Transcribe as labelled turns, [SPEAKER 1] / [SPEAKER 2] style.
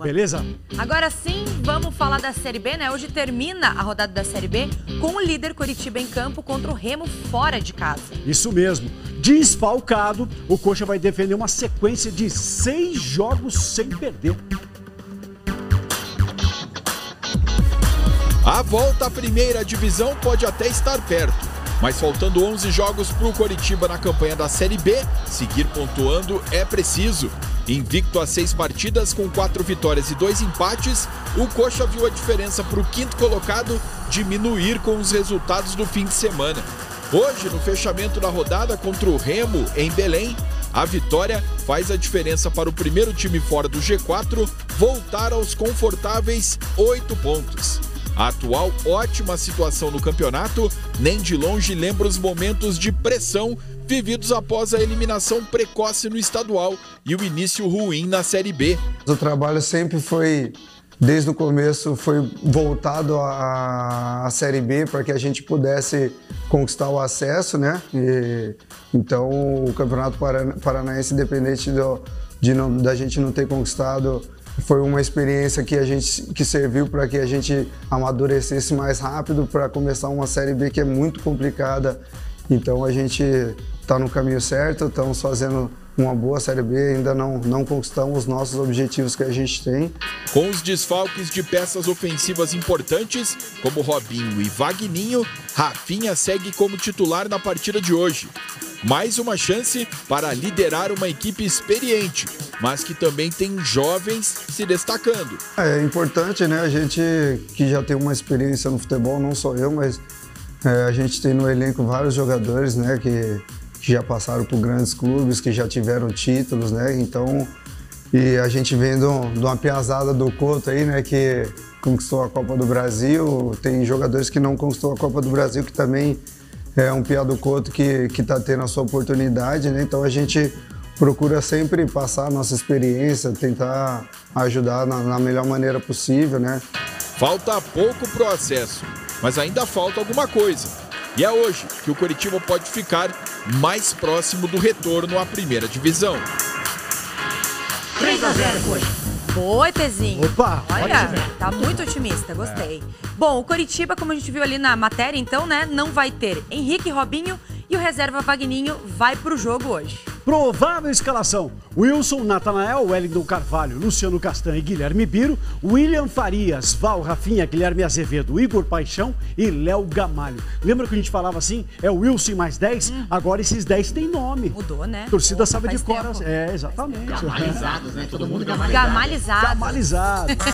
[SPEAKER 1] Beleza?
[SPEAKER 2] Agora sim, vamos falar da Série B, né? Hoje termina a rodada da Série B com o líder Coritiba em campo contra o Remo fora de casa.
[SPEAKER 1] Isso mesmo. Desfalcado, o Coxa vai defender uma sequência de seis jogos sem perder.
[SPEAKER 3] A volta à primeira divisão pode até estar perto, mas faltando 11 jogos para o Coritiba na campanha da Série B, seguir pontuando é preciso. Invicto a seis partidas, com quatro vitórias e dois empates, o Coxa viu a diferença para o quinto colocado diminuir com os resultados do fim de semana. Hoje, no fechamento da rodada contra o Remo, em Belém, a vitória faz a diferença para o primeiro time fora do G4 voltar aos confortáveis oito pontos. A atual ótima situação no campeonato nem de longe lembra os momentos de pressão vividos após a eliminação precoce no estadual e o início ruim na Série B.
[SPEAKER 4] O trabalho sempre foi, desde o começo, foi voltado à, à Série B para que a gente pudesse conquistar o acesso, né? E, então, o Campeonato Paranaense, independente do, de não, da gente não ter conquistado foi uma experiência que a gente que serviu para que a gente amadurecesse mais rápido para começar uma série B que é muito complicada. Então a gente está no caminho certo, estamos fazendo uma boa Série B, ainda não, não conquistamos os nossos objetivos que a gente tem.
[SPEAKER 3] Com os desfalques de peças ofensivas importantes, como Robinho e Vagninho, Rafinha segue como titular na partida de hoje mais uma chance para liderar uma equipe experiente, mas que também tem jovens se destacando.
[SPEAKER 4] É importante, né? A gente que já tem uma experiência no futebol, não só eu, mas é, a gente tem no elenco vários jogadores, né? Que, que já passaram por grandes clubes, que já tiveram títulos, né? Então, e a gente vem de uma piazada do Couto aí, né? Que conquistou a Copa do Brasil. Tem jogadores que não conquistou a Copa do Brasil que também é um piado Couto que está tendo a sua oportunidade, né? Então a gente procura sempre passar a nossa experiência, tentar ajudar na, na melhor maneira possível, né?
[SPEAKER 3] Falta pouco pro acesso, mas ainda falta alguma coisa. E é hoje que o Curitiba pode ficar mais próximo do retorno à primeira divisão.
[SPEAKER 2] 3 a 0 hoje. Boa, ETzinho.
[SPEAKER 1] Opa,
[SPEAKER 2] Olha, tá muito otimista, gostei. É. Bom, o Coritiba, como a gente viu ali na matéria, então, né, não vai ter Henrique Robinho e o reserva Vagninho vai pro jogo hoje.
[SPEAKER 1] Provável escalação: Wilson, Natanael, Wellington Carvalho, Luciano Castan e Guilherme Biro, William Farias, Val, Rafinha, Guilherme Azevedo, Igor Paixão e Léo Gamalho. Lembra que a gente falava assim? É o Wilson mais 10? Hum. Agora esses 10 têm nome.
[SPEAKER 2] Mudou, né?
[SPEAKER 1] Torcida sabe de cor. É, exatamente.
[SPEAKER 5] Gamalizados, né? Todo mundo
[SPEAKER 2] gamalizado. Gamalizado.
[SPEAKER 1] Gamalizado.